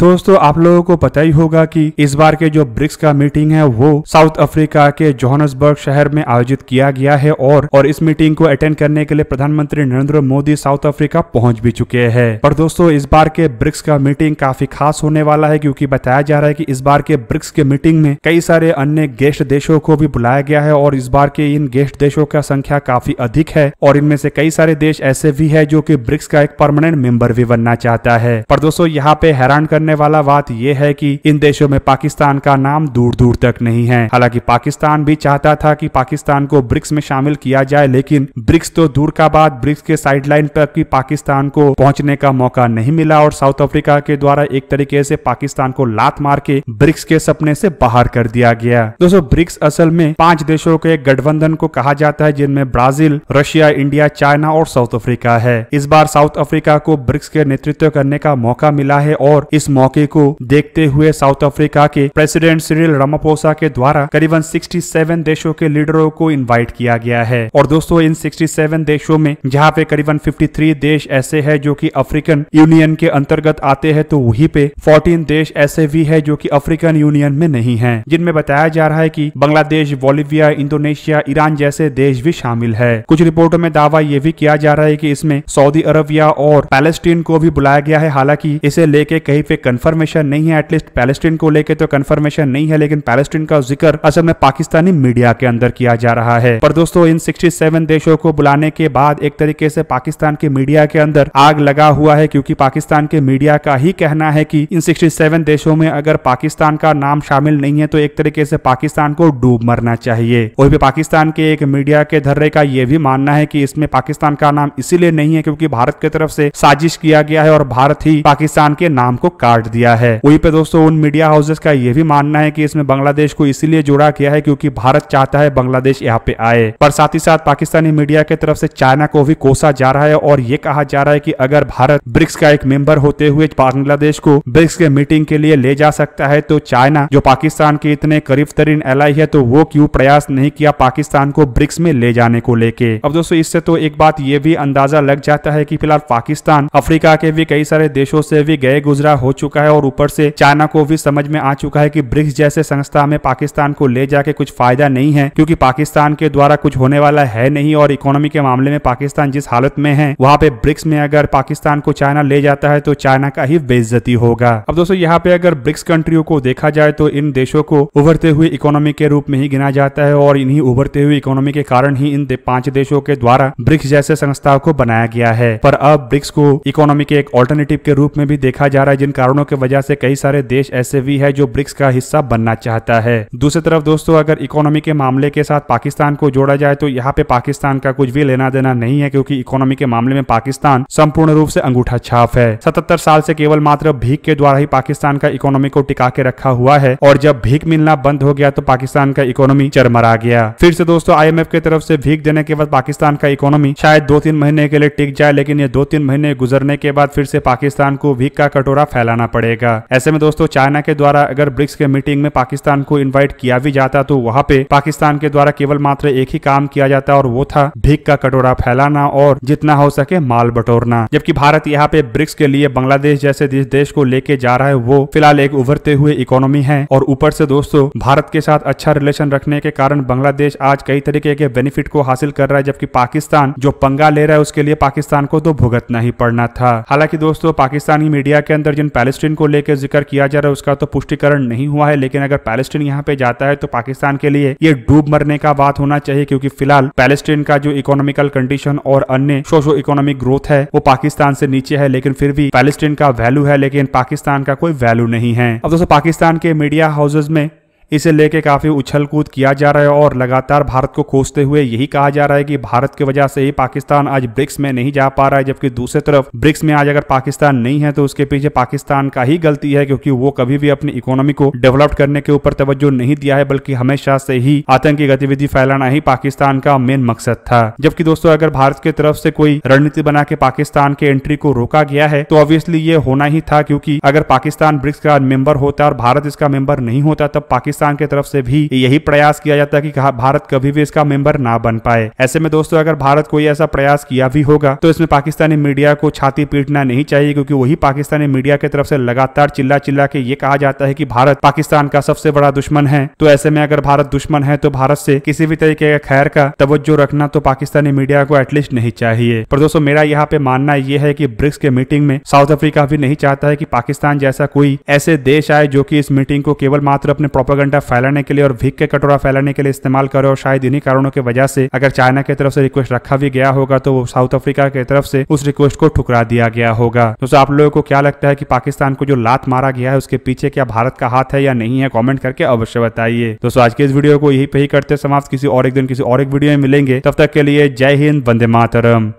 दोस्तों, आप लोगों को पता ही होगा कि इस बार के जो ब्रिक्स का मीटिंग है, वो साउथ अफ्रीका के जोहानसबर्ग शहर में आयोजित किया गया है और और इस मीटिंग को अटेंड करने के लिए प्रधानमंत्री नरेंद्र मोदी साउथ अफ्रीका पहुँच भी चुके हैं। पर दोस्तों, इस बार के ब्रिक्स का मीटिंग काफ़ी खास होने वाला है, क्योंकि बताया जा रहा है की इस बार के ब्रिक्स के मीटिंग में कई सारे अन्य गेस्ट देशों को भी बुलाया गया है और इस बार के इन गेस्ट देशों का संख्या काफ़ी अधिक है और इनमें से कई सारे देश ऐसे भी है जो की ब्रिक्स का एक परमानेंट मेंबर भी बनना चाहता है। पर दोस्तों, यहाँ पे हैरान करने वाला बात यह है कि इन देशों में पाकिस्तान का नाम दूर दूर तक नहीं है। हालाँकि पाकिस्तान भी चाहता था कि पाकिस्तान को ब्रिक्स में शामिल किया जाए, लेकिन ब्रिक्स तो दूर का बात, ब्रिक्स के साइडलाइन तक भी पाकिस्तान को पहुँचने का मौका नहीं मिला और साउथ अफ्रीका के द्वारा एक तरीके से पाकिस्तान को लात मार के ब्रिक्स के सपने से बाहर कर दिया गया। दोस्तों, ब्रिक्स असल में पाँच देशों के गठबंधन को कहा जाता है, जिनमें ब्राज़ील, रशिया, इंडिया, चाइना और साउथ अफ्रीका है। इस बार साउथ अफ्रीका को ब्रिक्स के नेतृत्व करने का मौका मिला है और इस मौके को देखते हुए साउथ अफ्रीका के प्रेसिडेंट सिरिल रामापोसा के द्वारा करीबन 67 देशों के लीडरों को इनवाइट किया गया है। और दोस्तों, इन 67 देशों में जहाँ पे करीबन 53 देश ऐसे हैं जो कि अफ्रीकन यूनियन के अंतर्गत आते हैं तो वहीं पे 14 देश ऐसे भी है जो की अफ्रीकन यूनियन में नहीं है, जिनमें बताया जा रहा है की बांग्लादेश, बोलिविया, इंडोनेशिया, ईरान जैसे देश भी शामिल है। कुछ रिपोर्टों में दावा यह भी किया जा रहा है की इसमें सऊदी अरबिया और पैलेस्टीन को भी बुलाया गया है। हालाँकि इसे लेके कहीं पे कंफर्मेशन नहीं है एटलीस्ट पैलेस्टीन को लेकर तो कंफर्मेशन नहीं है, लेकिन पैलेस्टीन का ज़िक्र असल में पाकिस्तानी मीडिया के अंदर किया जा रहा है। पर दोस्तों, इन 67 देशों को बुलाने के बाद एक तरीके से पाकिस्तान के मीडिया के अंदर आग लगा हुआ है, क्योंकि पाकिस्तान के मीडिया का ही कहना है कि इन 67 देशों में अगर पाकिस्तान का नाम शामिल नहीं है तो एक तरीके से पाकिस्तान को डूब मरना चाहिए। वही भी पाकिस्तान के एक मीडिया के धर्रे का यह भी मानना है कि इसमें पाकिस्तान का नाम इसीलिए नहीं है, क्योंकि भारत की तरफ़ से साजिश किया गया है और भारत ही पाकिस्तान के नाम को काट दिया है। वही पे दोस्तों, उन मीडिया हाउसेस का यह भी मानना है कि इसमें बांग्लादेश को इसीलिए जोड़ा गया है क्योंकि भारत चाहता है बांग्लादेश यहाँ पे आए। पर साथ ही साथ पाकिस्तानी मीडिया की तरफ़ से चाइना को भी कोसा जा रहा है और ये कहा जा रहा है की अगर भारत ब्रिक्स का एक मेंबर होते हुए बांग्लादेश को ब्रिक्स के मीटिंग के लिए ले जा सकता है तो चाइना, जो पाकिस्तान के इतने करीब तरीन एलाई है तो वो क्यों प्रयास नहीं किया पाकिस्तान को ब्रिक्स में ले जाने को लेके? अब दोस्तों, इससे तो एक बात ये भी अंदाज़ा लग जाता है कि फ़िलहाल पाकिस्तान, अफ्रीका के भी कई सारे देशों से भी गए गुजरा हो चुका है और ऊपर से चाइना को भी समझ में आ चुका है कि ब्रिक्स जैसे संस्था में पाकिस्तान को ले जाके कुछ फ़ायदा नहीं है, क्योंकि पाकिस्तान के द्वारा कुछ होने वाला है नहीं और इकोनॉमी के मामले में पाकिस्तान जिस हालत में है, वहाँ पे ब्रिक्स में अगर पाकिस्तान को चाइना ले जाता है तो चाइना का ही बेइज्जती होगा। अब दोस्तों, यहाँ पे अगर ब्रिक्स कंट्रियों को देखा जाए तो इन देशों को उभरते हुए इकोनॉमी के रूप में ही गिना जाता है और इन्हीं उभरते हुए इकोनॉमी के कारण ही इन पाँच देशों के द्वारा ब्रिक्स जैसे संस्थाओं को बनाया गया है। पर अब ब्रिक्स को इकोनॉमी के एक ऑल्टरनेटिव के रूप में भी देखा जा रहा है, जिन कारणों की वजह से कई सारे देश ऐसे भी है जो ब्रिक्स का हिस्सा बनना चाहता है। दूसरी तरफ़ दोस्तों, अगर इकोनॉमी के मामले के साथ पाकिस्तान को जोड़ा जाए तो यहाँ पे पाकिस्तान का कुछ भी लेना देना नहीं है, क्योंकि इकोनॉमी के मामले में पाकिस्तान संपूर्ण रूप से अंगूठा छाप है। सतहत्तर साल से केवल मात्र भीख के द्वारा ही पाकिस्तान का इकोनॉमी को टिका के रखा हुआ है, और जब भीख मिलना बंद हो गया तो पाकिस्तान का इकोनॉमी चरमरा गया। फिर से दोस्तों आईएमएफ की तरफ़ से भीख देने के बाद पाकिस्तान का इकोनॉमी शायद दो तीन महीने के लिए टिक जाए, लेकिन ये दो तीन महीने गुजरने के बाद फिर से पाकिस्तान को भीख का कटोरा फैलाना पड़ेगा। ऐसे में दोस्तों, चाइना के द्वारा अगर ब्रिक्स के मीटिंग में पाकिस्तान को इन्वाइट किया भी जाता तो वहाँ पे पाकिस्तान के द्वारा केवल मात्र एक ही काम किया जाता, और वो था भीख का कटोरा फैलाना और जितना हो सके माल बटोरना। जबकि भारत यहाँ पे ब्रिक्स के लिए बांग्लादेश जैसे जिस देश को लेके जा रहा है, वो फ़िलहाल एक उभरते हुए इकोनॉमी है। और ऊपर से दोस्तों, भारत के साथ अच्छा रिलेशन रखने के कारण बांग्लादेश आज कई तरीके के बेनिफिट को हासिल कर रहा है, जबकि पाकिस्तान जो पंगा ले रहा है, उसके लिए पाकिस्तान को तो भुगतना ही पड़ना था। हालाँकि दोस्तों, पाकिस्तानी मीडिया के अंदर जिन पैलेस्टीन को लेकर ज़िक्र किया जा रहा है, उसका तो पुष्टिकरण नहीं हुआ है, लेकिन अगर पैलेस्टीन यहाँ पे जाता है तो पाकिस्तान के लिए ये डूब मरने का बात होना चाहिए, क्योंकि फ़िलहाल पैलेस्टीन का जो इकोनॉमिकल कंडीशन और अन्य सोशो इकोनॉमिक ग्रोथ है, वो पाकिस्तान से नीचे है, लेकिन फिर भी पैलेस्टीन का वैल्यू है, लेकिन पाकिस्तान का कोई वैल्यू नहीं है। अब दोस्तों, पाकिस्तान के मीडिया हाउसेज में इसे लेके काफ़ी उछल कूद किया जा रहा है और लगातार भारत को कोसते हुए यही कहा जा रहा है कि भारत की वजह से ही पाकिस्तान आज ब्रिक्स में नहीं जा पा रहा है, जबकि दूसरी तरफ़ ब्रिक्स में आज अगर पाकिस्तान नहीं है तो उसके पीछे पाकिस्तान का ही गलती है, क्योंकि वो कभी भी अपनी इकोनॉमी को डेवलप करने के ऊपर तवज्जो नहीं दिया है, बल्कि हमेशा से ही आतंकी गतिविधि फैलाना ही पाकिस्तान का मेन मकसद था। जबकि दोस्तों, अगर भारत की तरफ़ से कोई रणनीति बना के पाकिस्तान के एंट्री को रोका गया है तो ऑब्वियसली ये होना ही था, क्योंकि अगर पाकिस्तान ब्रिक्स का मेंबर होता और भारत इसका मेंबर नहीं होता, तब पाकिस्तान पाकिस्तान की तरफ़ से भी यही प्रयास किया जाता है कि भारत कभी भी इसका मेंबर ना बन पाए। ऐसे में दोस्तों, अगर भारत कोई ऐसा प्रयास किया भी होगा तो इसमें पाकिस्तानी मीडिया को छाती पीटना नहीं चाहिए, क्योंकि वही पाकिस्तानी मीडिया की तरफ़ से लगातार चिल्ला चिल्ला के ये कहा जाता है कि भारत पाकिस्तान का सबसे बड़ा दुश्मन है। तो ऐसे में अगर भारत दुश्मन है तो भारत से किसी भी तरीके का खैर का तवज्जो रखना तो पाकिस्तानी मीडिया को एटलीस्ट नहीं चाहिए। पर दोस्तों, मेरा यहाँ पे मानना यह है कि ब्रिक्स के मीटिंग में साउथ अफ्रीका भी नहीं चाहता है कि पाकिस्तान जैसा कोई ऐसे देश आए जो कि इस मीटिंग को केवल मात्र अपने प्रोपागंडा फैलाने के लिए और भीख के कटोरा फैलाने के लिए इस्तेमाल करे और शायद इन्हीं कारणों की वजह से अगर चाइना की तरफ़ से रिक्वेस्ट रखा भी गया होगा तो साउथ अफ्रीका की तरफ़ से उस रिक्वेस्ट को ठुकरा दिया गया होगा। दोस्तों आप लोगों को क्या लगता है की पाकिस्तान को जो लात मारा गया है, उसके पीछे क्या भारत का हाथ है या नहीं है? कॉमेंट करके अवश्य बताइए। दोस्तों आज के इस वीडियो को यही पे ही करते समाप्त। किसी और एक दिन किसी और एक वीडियो में मिलेंगे। तब तक के लिए जय हिंद, वंदे मातरम।